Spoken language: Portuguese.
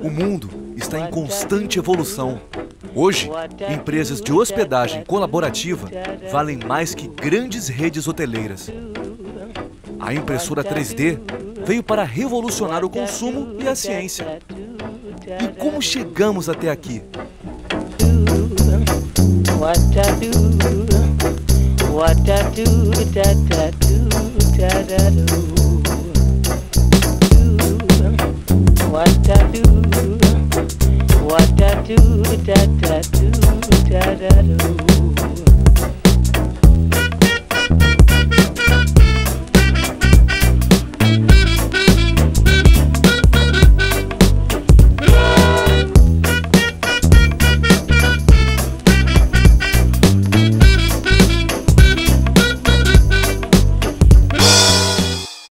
O mundo está em constante evolução. Hoje, empresas de hospedagem colaborativa valem mais que grandes redes hoteleiras. A impressora 3D veio para revolucionar o consumo e a ciência. E como chegamos até aqui? What I do, what I do, do, what I do, da da do, da da do.